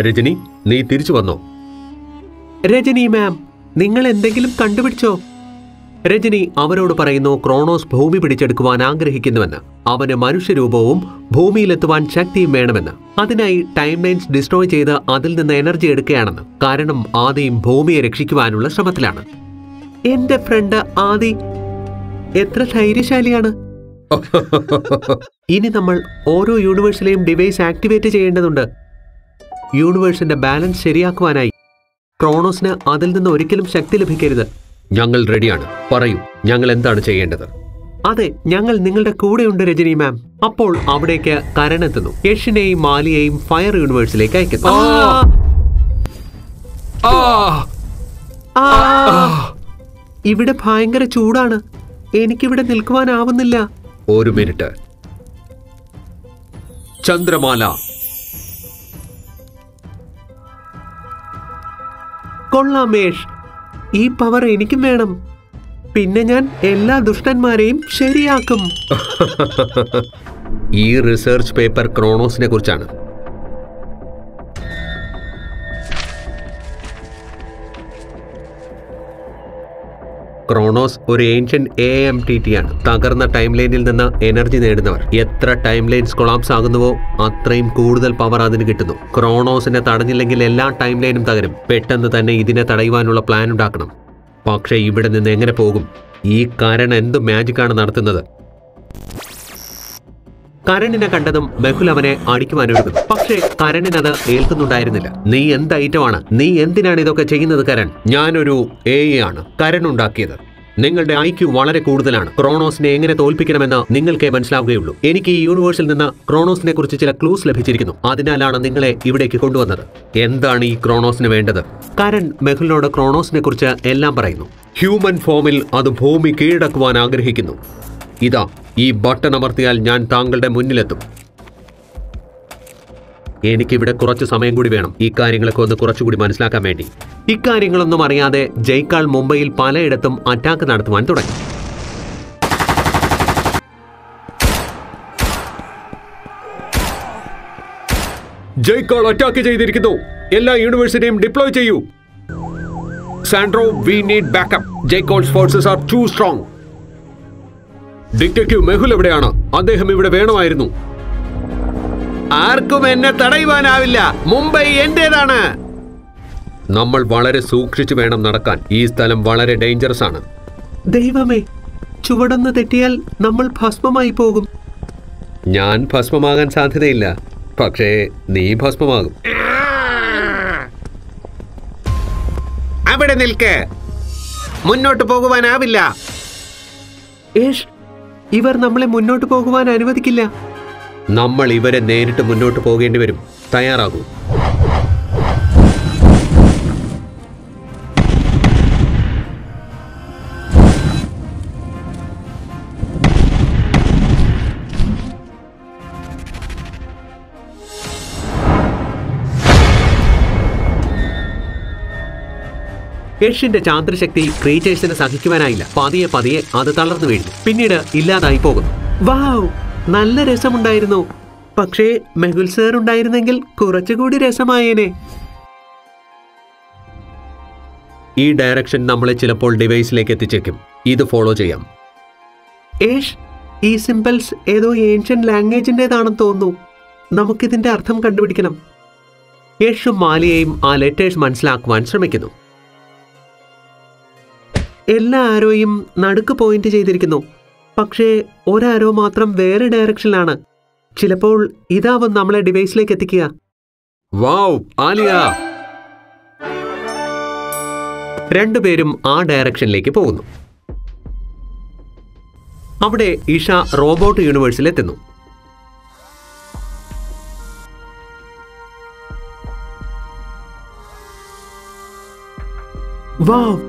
രജനി നീ തിരിച്ചു വന്നോ? രജനി മാം നിങ്ങൾ എന്തെങ്കിലും കണ്ടുപിടിച്ചോ? രജനി അവരോട് പറയുന്നു ക്രോണോസ് ഭൂമി പിടിച്ചെടുക്കുവാൻ ആഗ്രഹിക്കുന്നുവെന്ന്. അവന് മനുഷ്യരൂപവും ഭൂമിയിലെത്തുവാൻ ശക്തിയും വേണമെന്ന്. അതിനായി ടൈം ലൈൻസ് ഡിസ്ട്രോയ് ചെയ്ത് അതിൽ നിന്ന് എനർജി എടുക്കുകയാണെന്ന്. കാരണം ആദിയും ഭൂമിയെ രക്ഷിക്കുവാനുള്ള ശ്രമത്തിലാണ്. എന്റെ ഫ്രണ്ട് ആദി എത്ര ധൈര്യശാലിയാണ്. ഇനി നമ്മൾ ഓരോ യൂണിവേഴ്സിലെയും ഡിവൈസ് ആക്ടിവേറ്റ് ചെയ്യേണ്ടതുണ്ട്. യൂണിവേഴ്സിന്റെ ബാലൻസ് ശരിയാക്കുവാനായി. ക്രോണോസിന് അതിൽ നിന്ന് ഒരിക്കലും ശക്തി ലഭിക്കരുത്. ഞങ്ങൾ റെഡിയാണ്. പറയൂ ഞങ്ങൾ എന്താണ് ചെയ്യേണ്ടത്? അതെ ഞങ്ങൾ നിങ്ങളുടെ കൂടെയുണ്ട് രജനി മാം. അപ്പോൾ അവിടേക്ക് കരണെത്തുന്നു യഷിനെയും മാലിയെയും ഫയർ യൂണിവേഴ്സിലേക്ക് അയക്കുന്നു. ആ! ഇവിടെ ഭയങ്കര ചൂടാണ്. എനിക്കിവിടെ നിൽക്കുവാനാവുന്നില്ല. ഒരു മിനിറ്റ്. ചന്ദ്രമാല കൊള്ളാമേഷ് ഈ പവർ എനിക്കും വേണം. പിന്നെ ഞാൻ എല്ലാ ദുഷ്ടന്മാരെയും ശരിയാക്കും. ഈ റിസർച്ച് പേപ്പർ ക്രോണോസിനെ കുറിച്ചാണ്. ക്രോണോസ് ഒരു ancient A M T T ആണ്. തകർന്ന ടൈം ലൈനിൽ നിന്ന് എനർജി നേടുന്നവർ. എത്ര ടൈം ലൈൻസ് കൊളാപ്സ് ആകുന്നുവോ അത്രയും കൂടുതൽ പവർ അതിന് കിട്ടുന്നു. ക്രോണോസിനെ തടഞ്ഞില്ലെങ്കിൽ എല്ലാ ടൈം ലൈനും തകരും. പെട്ടെന്ന് തന്നെ ഇതിനെ തടയുവാനുള്ള പ്ലാൻ ഉണ്ടാക്കണം. പക്ഷേ ഇവിടെ നിന്ന് എങ്ങനെ പോകും? ഈ കരൺ എന്ത് മാജിക്കാണ് നടത്തുന്നത്? കരണിനെ കണ്ടതും ബഹുൽ അവനെ അടിക്കുവാനൊരുക്കുന്നു പക്ഷേ കരണിനത് ഏൽക്കുന്നുണ്ടായിരുന്നില്ല. നീ എന്ത് ഐറ്റമാണ് നീ എന്തിനാണ് ഇതൊക്കെ ചെയ്യുന്നത് കരൺ? ഞാനൊരു എ ആണ്. കരൺ ഉണ്ടാക്കിയത്. നിങ്ങളുടെ ഐക്യു വളരെ കൂടുതലാണ്. ക്രോണോസിനെ എങ്ങനെ തോൽപ്പിക്കണമെന്ന് നിങ്ങൾക്കേ മനസ്സിലാവുകയുള്ളൂ. എനിക്ക് ഈ യൂണിവേഴ്സിൽ നിന്ന് ക്രോണോസിനെ കുറിച്ച് ചില ക്ലൂസ് ലഭിച്ചിരിക്കുന്നു. അതിനാലാണ് നിങ്ങളെ ഇവിടേക്ക് കൊണ്ടുവന്നത്. എന്താണ് ഈ ക്രോണോസിന് വേണ്ടത്? കരൺ മെഹുലിനോട് ക്രോണോസിനെ കുറിച്ച് എല്ലാം പറയുന്നു. ഹ്യൂമൻ ഫോമിൽ അത് ഭൂമി കീഴടക്കുവാൻ ആഗ്രഹിക്കുന്നു. ഇതാ ഈ ബട്ടൺ അമർത്തിയാൽ ഞാൻ താങ്കളുടെ മുന്നിലെത്തും. എനിക്കിവിടെ കുറച്ച് സമയം കൂടി വേണം. ഈ കാര്യങ്ങളൊക്കെ ഒന്ന് കുറച്ചുകൂടി മനസ്സിലാക്കാൻ വേണ്ടി. ഇക്കാര്യങ്ങളൊന്നും അറിയാതെ ജയ്ക്കാൾ മുംബൈയിൽ പലയിടത്തും അറ്റാക്ക് നടത്തുവാൻ തുടങ്ങി. ജയ്ക്കാൾ അറ്റാക്ക് ചെയ്തിരിക്കുന്നു. എല്ലാ യൂണിവേഴ്സിറ്റിയും ഡിപ്ലോയ് ചെയ്യൂ. Sandro we need backup ജയ്ക്കോൾസ് forces are too strong detective Mehul എവിടെയാണ്? അദ്ദേഹം ഇവിടെ വേണമായിരുന്നു. ആർക്കും എന്നെ തടയുവാനാവില്ല. മുംബൈ എന്റേതാണ്. നമ്മൾ വളരെ സൂക്ഷിച്ചു വേണം നടക്കാൻ. ഈ സ്ഥലം വളരെ ഡേഞ്ചറസ് ആണ്. ദൈവമേ ചുവടന്ന് തെറ്റിയാൽ നമ്മൾ ഭസ്മമായി പോകും. ഞാൻ ഭസ്മമാകാൻ സാധ്യതയില്ല. പക്ഷേ നീ ഭസ്മമാകും. അവിടെ നിൽക്ക്. മുന്നോട്ട് പോകുവാനാവില്ല. ഏഷ് ഇവർ നമ്മളെ മുന്നോട്ട് പോകുവാൻ അനുവദിക്കില്ല. നമ്മൾ ഇവരെ നേരിട്ട് മുന്നോട്ട് പോകേണ്ടി വരും. തയ്യാറാകൂ. യഷിന്റെ ചാന്ദ്രശക്തി ക്രീച്ചേഴ്സിന് സഹിക്കുവാനായില്ല. പതിയെ പതിയെ അത് തളർന്നു വീഴുന്നു. പിന്നീട് ഇല്ലാതായി പോകുന്നു. വാവ് നല്ല രസമുണ്ടായിരുന്നു. പക്ഷേ മെഹുൽ സാർ ഉണ്ടായിരുന്നെങ്കിൽ കുറച്ചുകൂടി രസമായേനെ. ഈ ഡയറക്ഷൻ നമ്മളെ ചിലപ്പോൾ ഡിവൈസിലേക്ക് എത്തിച്ചേക്കും. ഇത് ഫോളോ ചെയ്യാം. ഏഷ് ഈ സിമ്പിൾസ് ഏതോ ഏൻഷ്യൻ ലാംഗ്വേജിന്റെതാണെന്ന് തോന്നുന്നു. നമുക്കിതിന്റെ അർത്ഥം കണ്ടുപിടിക്കണം. യേഷും മാലിയെയും ആ ലെറ്റേഴ്സ് മനസ്സിലാക്കുവാൻ ശ്രമിക്കുന്നു. എല്ലാ ആരോയും നടുക്ക് പോയിന്റ് ചെയ്തിരിക്കുന്നു. പക്ഷേ ഒരാരോ മാത്രം വേറെ ഡയറക്ഷനിലാണ് ചിലപ്പോൾ ഇതാവും നമ്മളെ ഡിവൈസിലേക്ക് എത്തിക്കുക. വാവ് ആലിയ. രണ്ടുപേരും ആ ഡയറക്ഷനിലേക്ക് പോകുന്നു. അവിടെ ഇഷ റോബോട്ട് യൂണിവേഴ്സിൽ എത്തുന്നു. വാവ്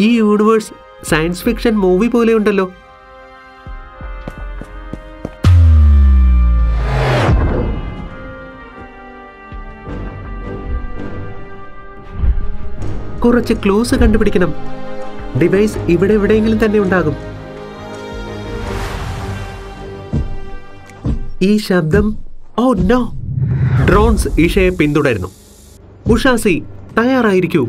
ഈ യൂണിവേഴ്സ് സയൻസ് ഫിക്ഷൻ മൂവി പോലെയുണ്ടല്ലോ കുറച്ച് ക്ലൂസ് കണ്ടുപിടിക്കണം. ഡിവൈസ് ഇവിടെ എവിടെയെങ്കിലും തന്നെ ഉണ്ടാകും. ഈ ശബ്ദം ഓ നോ. ഡ്രോൺസ് ഈഷയെ പിന്തുടരുന്നു. ഉഷാസി തയ്യാറായിരിക്കൂ.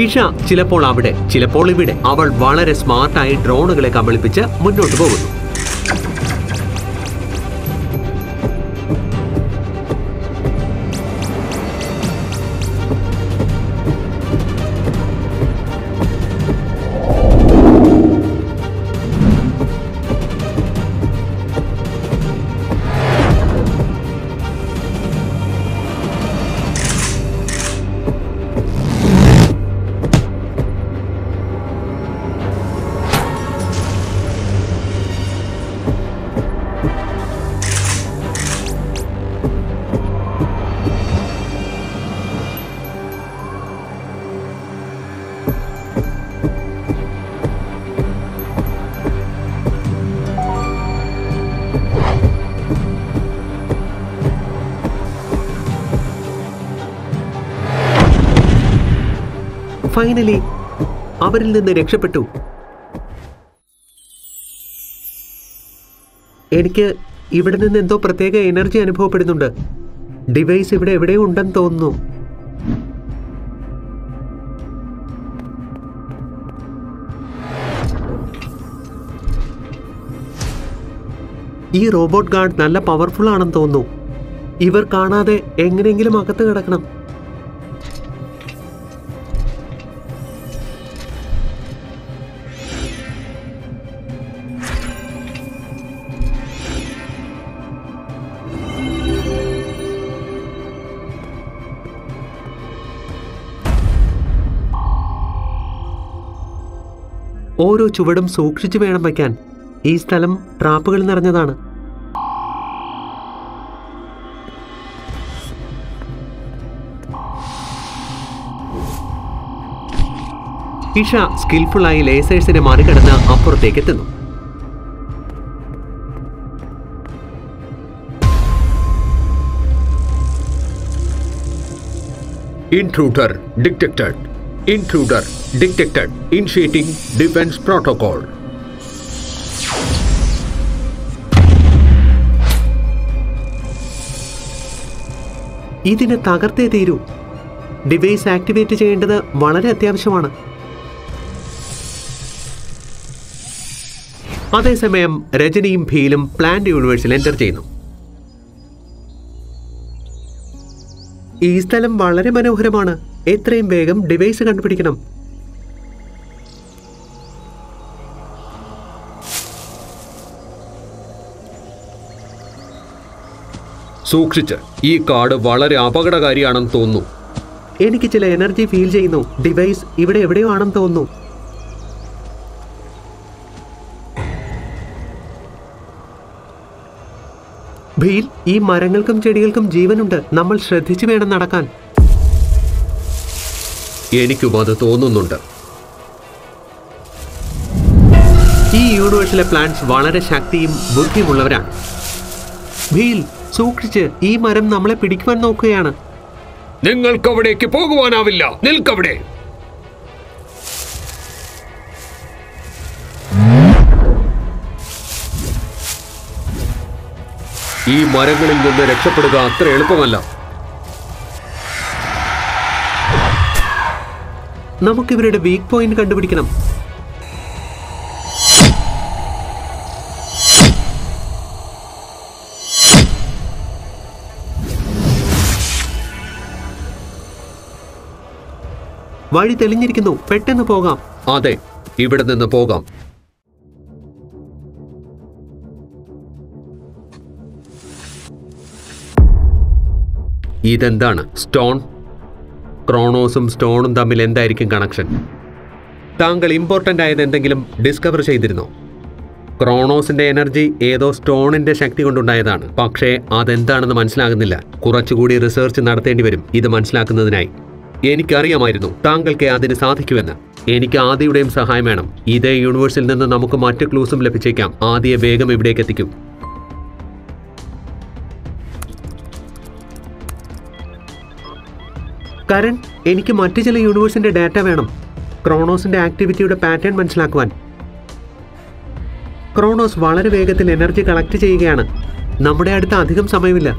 ഇഷ ചിലപ്പോൾ അവിടെ ചിലപ്പോൾ ഇവിടെ. അവൾ വളരെ സ്മാർട്ടായി ഡ്രോണുകളെ കബളിപ്പിച്ച് മുന്നോട്ട് പോകുന്നു. ഫൈനലി അവരിൽ നിന്ന് രക്ഷപ്പെട്ടു. എനിക്ക് ഇവിടെ നിന്ന് എന്തോ പ്രത്യേക എനർജി അനുഭവപ്പെടുന്നുണ്ട്. ഡിവൈസ് ഇവിടെ എവിടെയോ ഉണ്ടെന്ന് തോന്നുന്നു. ഈ റോബോട്ട് ഗാർഡ് നല്ല പവർഫുൾ ആണെന്ന് തോന്നുന്നു. ഇവർ കാണാതെ എങ്ങനെയെങ്കിലും അകത്ത് കിടക്കണം. ഓരോ ചുവടും സൂക്ഷിച്ചു വേണം വയ്ക്കാൻ. ഈ സ്ഥലം ട്രാപ്പുകൾ നിറഞ്ഞതാണ്. ഇഷ സ്കിൽഫുള്ളായി ലേസേഴ്സിനെ മറികടന്ന് അപ്പുറത്തേക്ക് എത്തുന്നു ഇൻട്രൂട്ടർ detected. Intruder detected. Initiating defense protocol. ഇതിനെ തകർത്തേ തീരൂ ഡിവൈസ് ആക്ടിവേറ്റ് ചെയ്യേണ്ടത് വളരെ അത്യാവശ്യമാണ് അതേസമയം രജനിയും ഭീലും പ്ലാന്റ് യൂണിവേഴ്സിൽ എന്റർ ചെയ്യുന്നു ഈ സ്ഥലം വളരെ മനോഹരമാണ്. എത്രയും വേഗം ഡിവൈസ് കണ്ടുപിടിക്കണം. സൂക്ഷിച്ച് ഈ കാർഡ് വളരെ അപകടകാരിയാണെന്ന് തോന്നുന്നു. എനിക്ക് ചില എനർജി ഫീൽ ചെയ്യുന്നു. ഡിവൈസ് ഇവിടെ എവിടെയോ ആണെന്ന് തോന്നുന്നു. ഭീൽ ഈ മരങ്ങൾക്കും ചെടികൾക്കും ജീവനുണ്ട്. നമ്മൾ ശ്രദ്ധിച്ചു വേണം നടക്കാൻ. എനിക്കും അത് തോന്നുന്നുണ്ട്. ഈ യൂണിവേഴ്സിലെ പ്ലാന്റ്സ് വളരെ ശക്തിയും ബുദ്ധിയുമുള്ളവരാണ്. ഭീൽ സൂക്ഷിച്ച് ഈ മരം നമ്മളെ പിടിക്കുവാൻ നോക്കുകയാണ്. നിങ്ങൾക്ക് അവിടേക്ക് പോകുവാനാവില്ല. നിൽക്കവിടെ. ഈ മരങ്ങളിൽ നിന്ന് രക്ഷപ്പെടുക അത്ര എളുപ്പമല്ല. നമുക്ക് ഇവരുടെ വീക്ക് പോയിന്റ് കണ്ടുപിടിക്കണം. വഴി തെളിഞ്ഞിരിക്കുന്നു. പെട്ടെന്ന് പോകാം. അതെ ഇവിടെ നിന്ന് പോകാം. ഇതെന്താണ്? സ്റ്റോൺ? ക്രോണോസും സ്റ്റോണും തമ്മിൽ എന്തായിരിക്കും കണക്ഷൻ? താങ്കൾ ഇമ്പോർട്ടന്റ് ആയത് എന്തെങ്കിലും ഡിസ്കവർ ചെയ്തിരുന്നോ? ക്രോണോസിന്റെ എനർജി ഏതോ സ്റ്റോണിന്റെ ശക്തി കൊണ്ടുണ്ടായതാണ്. പക്ഷേ അതെന്താണെന്ന് മനസ്സിലാകുന്നില്ല. കുറച്ചുകൂടി റിസർച്ച് നടത്തേണ്ടി വരും. ഇത് മനസ്സിലാക്കുന്നതിനായി. എനിക്കറിയാമായിരുന്നു. താങ്കൾക്ക് അതിന് സാധിക്കുമെന്ന്. എനിക്ക് ആദിയുടെയും സഹായം വേണം. ഇതേ യൂണിവേഴ്സിൽ നിന്ന് നമുക്ക് മറ്റു ക്ലൂസും ലഭിച്ചേക്കാം. ആദ്യ വേഗം ഇവിടേക്ക് എത്തിക്കും. കരൺ എനിക്ക് മറ്റു ചില യൂണിവേഴ്സിന്റെ ഡാറ്റ വേണം. ക്രോണോസിന്റെ ആക്ടിവിറ്റിയുടെ പാറ്റേൺ മനസ്സിലാക്കുവാൻ. ക്രോണോസ് വളരെ വേഗത്തിൽ എനർജി കളക്ട് ചെയ്യുകയാണ്. നമ്മുടെ അടുത്ത് അധികം സമയമില്ല.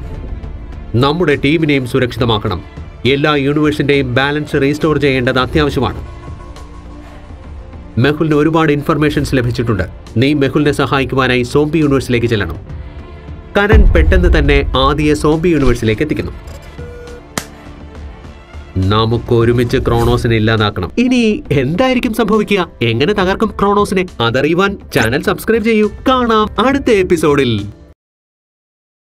നമ്മുടെ ടീമിനെയും സുരക്ഷിതമാക്കണം. എല്ലാ യൂണിവേഴ്സിന്റെയും ബാലൻസ് റീസ്റ്റോർ ചെയ്യേണ്ടത് അത്യാവശ്യമാണ്. മെഹുലിന് ഒരുപാട് ഇൻഫർമേഷൻസ് ലഭിച്ചിട്ടുണ്ട്. നീ മെഹുലിനെ സഹായിക്കുവാനായി സോംബി യൂണിവേഴ്സിലേക്ക് ചെല്ലണം. കരൺ പെട്ടെന്ന് തന്നെ ആദ്യ സോംബി യൂണിവേഴ്സിലേക്ക് എത്തിക്കുന്നു. നമുക്ക് ഒരുമിച്ച് ക്രോണോസിനെ ഇല്ലാതാക്കണം. ഇനി എന്തായിരിക്കും സംഭവിക്കുക? എങ്ങനെ തകർക്കും ക്രോണോസിനെ? അതറിയുവാൻ ചാനൽ സബ്സ്ക്രൈബ് ചെയ്യൂ. കാണാം അടുത്ത എപ്പിസോഡിൽ.